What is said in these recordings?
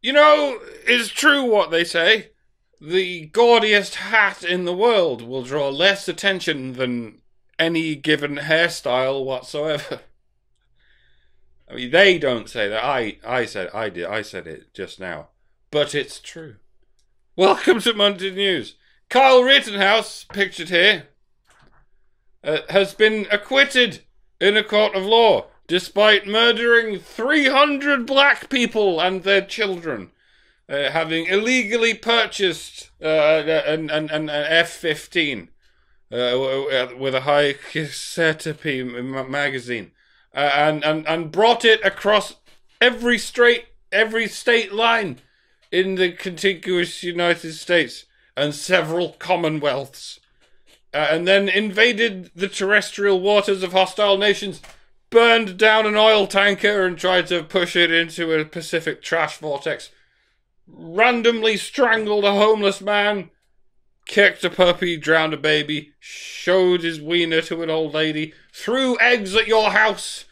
You know, it's true what they say. The gaudiest hat in the world will draw less attention than any given hairstyle whatsoever. I mean, they don't say that. I, I said, I did, I said it just now, but it's true. Welcome to Munted News. Kyle Rittenhouse, pictured here, uh, has been acquitted in a court of law despite murdering 300 black people and their children, uh, having illegally purchased uh, an, an, an, F 15 uh, with a high Casetope magazine. Uh, and, and, and brought it across every straight, every state line in the contiguous United States and several commonwealths. Uh, and then invaded the terrestrial waters of hostile nations burned down an oil tanker and tried to push it into a Pacific trash vortex, randomly strangled a homeless man, kicked a puppy, drowned a baby, showed his wiener to an old lady, threw eggs at your house,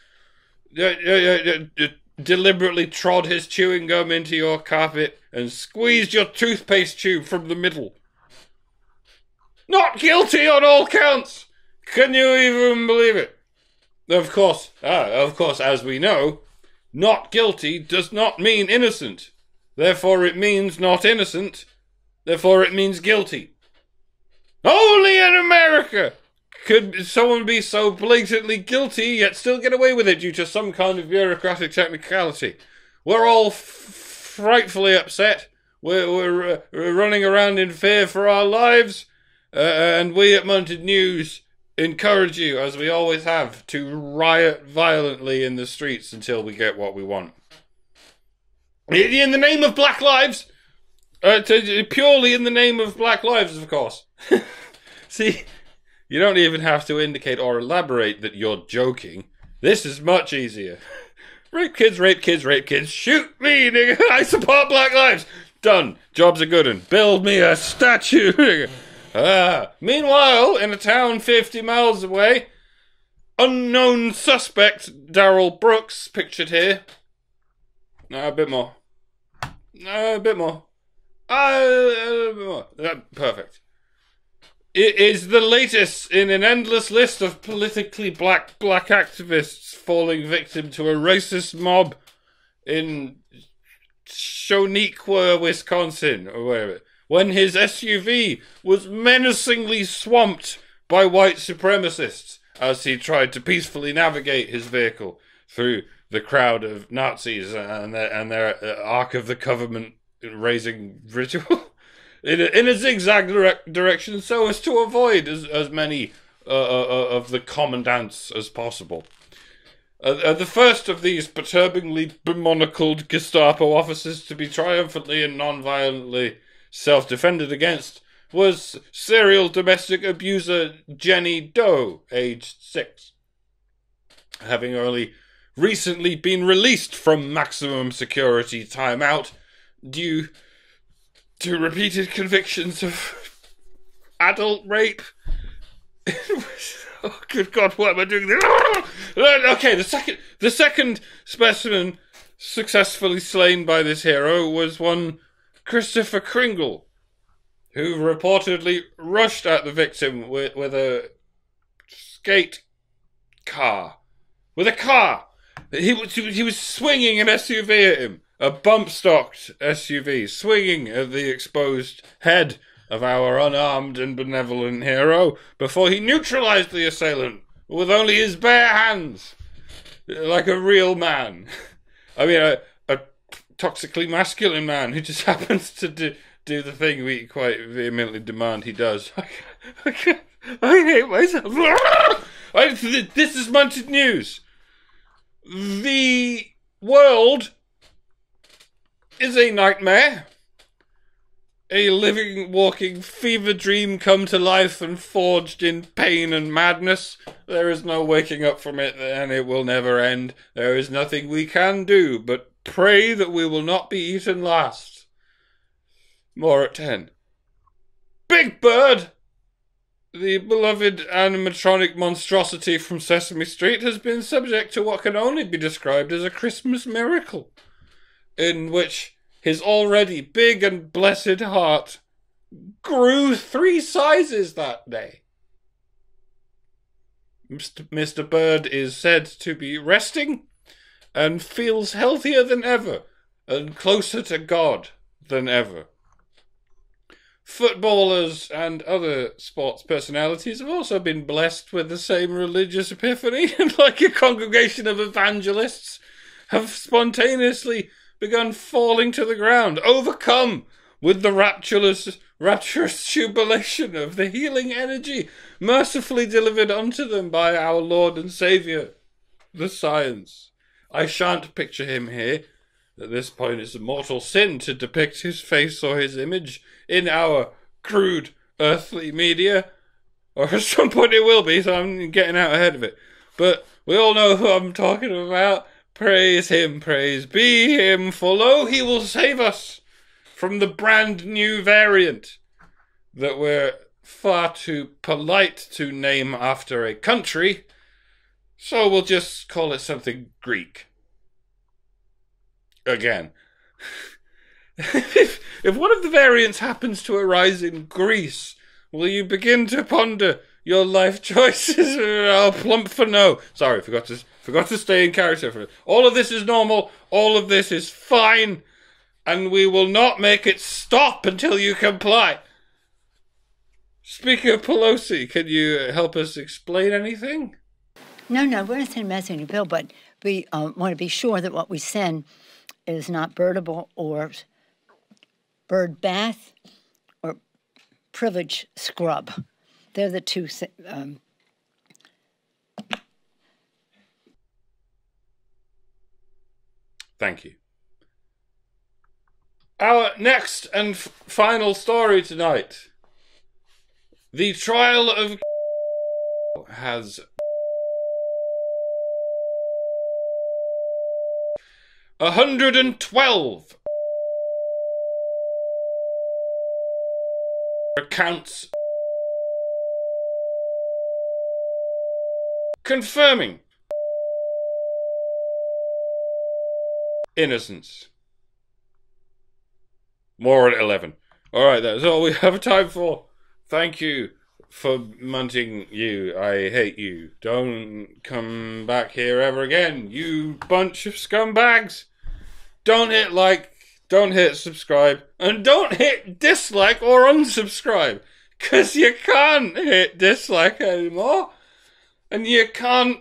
uh, uh, uh, deliberately trod his chewing gum into your carpet, and squeezed your toothpaste tube from the middle. Not guilty on all counts! Can you even believe it? Of course, ah, of course, as we know, not guilty does not mean innocent. Therefore, it means not innocent. Therefore, it means guilty. Only in America could someone be so blatantly guilty yet still get away with it due to some kind of bureaucratic technicality. We're all f- frightfully upset. We're, we're, uh, we're, running around in fear for our lives. Uh, and we at Munted News encourage you, as we always have, to riot violently in the streets until we get what we want. In the name of Black Lives, uh, to, purely in the name of Black Lives, of course. See, you don't even have to indicate or elaborate that you're joking. This is much easier. rape kids, rape kids, rape kids. Shoot me, nigga. I support Black Lives. Done. Job's are good and Build me a statue, nigga. Ah. Meanwhile, in a town 50 miles away, unknown suspect Darrell Brooks, pictured here. No, a bit more. No, a bit more. Uh, a bit more. Perfect. It is the latest in an endless list of politically black black activists falling victim to a racist mob in Shoniqua, Wisconsin, or wherever when his SUV was menacingly swamped by white supremacists as he tried to peacefully navigate his vehicle through the crowd of Nazis and their, and their uh, Ark of the Covenant raising ritual in, a, in a zigzag direction so as to avoid as, as many uh, uh, uh of the commandants as possible. Uh, the first of these perturbingly bemonocled Gestapo officers to be triumphantly and non-violently self defended against was serial domestic abuser Jenny Doe, aged six. Having only recently been released from maximum security timeout due to repeated convictions of adult rape. oh, good God, what am I doing okay, the second, the second specimen successfully slain by this hero was one Christopher Kringle, who reportedly rushed at the victim with, with a skate car. With a car! He was, he was swinging an SUV at him. A bump stocked SUV, swinging at the exposed head of our unarmed and benevolent hero before he neutralized the assailant with only his bare hands. Like a real man. I mean, a, toxically masculine man who just happens to do, do the thing we quite vehemently demand he does. I, I hate myself. I, this is Munted News. The world is a nightmare. A living, walking fever dream come to life and forged in pain and madness. There is no waking up from it, and it will never end. There is nothing we can do but Pray that we will not be eaten last. More at 10. Big Bird! The beloved animatronic monstrosity from Sesame Street has been subject to what can only be described as a Christmas miracle, in which his already big and blessed heart grew three sizes that day. Mr. Mr. Bird is said to be resting and feels healthier than ever and closer to God than ever. Footballers and other sports personalities have also been blessed with the same religious epiphany, and like a congregation of evangelists, have spontaneously begun falling to the ground, overcome with the rapturous, rapturous jubilation of the healing energy mercifully delivered unto them by our Lord and Saviour, the science. I shan't picture him here. At this point, it's a mortal sin to depict his face or his image in our crude earthly media. Or at some point it will be, so I'm getting out ahead of it. But we all know who I'm talking about. Praise him, praise be him, for lo, he will save us from the brand new variant that we're far too polite to name after a country, so we'll just call it something Greek. Again. if, if one of the variants happens to arise in Greece, will you begin to ponder your life choices? I'll plump for no. Sorry, forgot to forgot to stay in character for it. All of this is normal. All of this is fine, and we will not make it stop until you comply. Speaker Pelosi, can you help us explain anything? No, no, we're not sending a message bill, but we uh, want to be sure that what we send is not Byrdable or Byrd bath or privilege scrub. They're the two. Um, Thank you. Our next and final story tonight. The trial of has a hundred and twelve accounts confirming innocence. More at 11. Alright, that's all we have time for. Thank you for munting you. I hate you. Don't come back here ever again, you bunch of scumbags. Don't hit like, don't hit subscribe, and don't hit dislike or unsubscribe. Because you can't hit dislike anymore. And you can't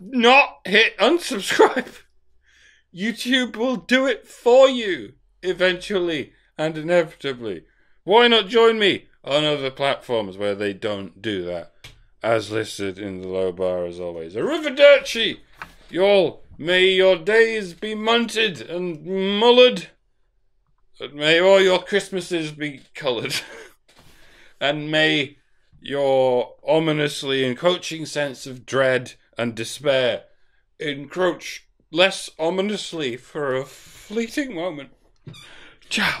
not hit unsubscribe. YouTube will do it for you eventually and inevitably. Why not join me on other platforms where they don't do that? As listed in the low bar, as always. Arrivederci! Y'all, may your days be munted and mullered. And may all your Christmases be coloured. and may your ominously encroaching sense of dread and despair encroach less ominously for a fleeting moment. Ciao.